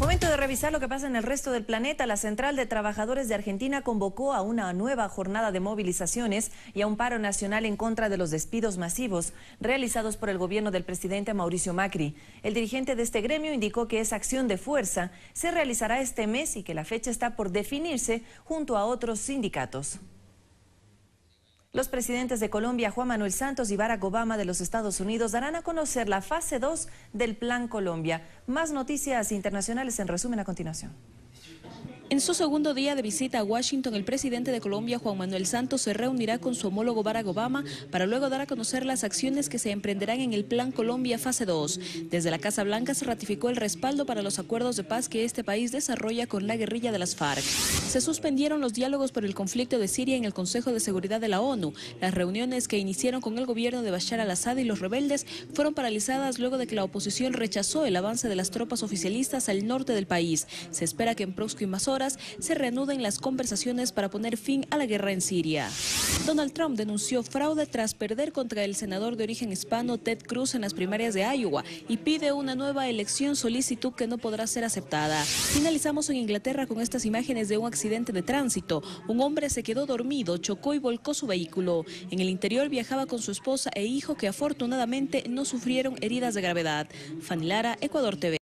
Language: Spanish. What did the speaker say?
Momento de revisar lo que pasa en el resto del planeta. La Central de Trabajadores de Argentina convocó a una nueva jornada de movilizaciones y a un paro nacional en contra de los despidos masivos realizados por el gobierno del presidente Mauricio Macri. El dirigente de este gremio indicó que esa acción de fuerza se realizará este mes y que la fecha está por definirse junto a otros sindicatos. Los presidentes de Colombia, Juan Manuel Santos y Barack Obama de los Estados Unidos, darán a conocer la fase 2 del Plan Colombia. Más noticias internacionales en resumen a continuación. En su segundo día de visita a Washington, el presidente de Colombia, Juan Manuel Santos, se reunirá con su homólogo Barack Obama para luego dar a conocer las acciones que se emprenderán en el Plan Colombia Fase 2. Desde la Casa Blanca se ratificó el respaldo para los acuerdos de paz que este país desarrolla con la guerrilla de las FARC. Se suspendieron los diálogos por el conflicto de Siria en el Consejo de Seguridad de la ONU. Las reuniones que iniciaron con el gobierno de Bashar al-Assad y los rebeldes fueron paralizadas luego de que la oposición rechazó el avance de las tropas oficialistas al norte del país. Se espera que en próximas horas se reanuden las conversaciones para poner fin a la guerra en Siria. Donald Trump denunció fraude tras perder contra el senador de origen hispano Ted Cruz en las primarias de Iowa y pide una nueva elección solicitud que no podrá ser aceptada. Finalizamos en Inglaterra con estas imágenes de un accidente de tránsito. Un hombre se quedó dormido, chocó y volcó su vehículo. En el interior viajaba con su esposa e hijo que afortunadamente no sufrieron heridas de gravedad. Fanny Lara, Ecuador TV.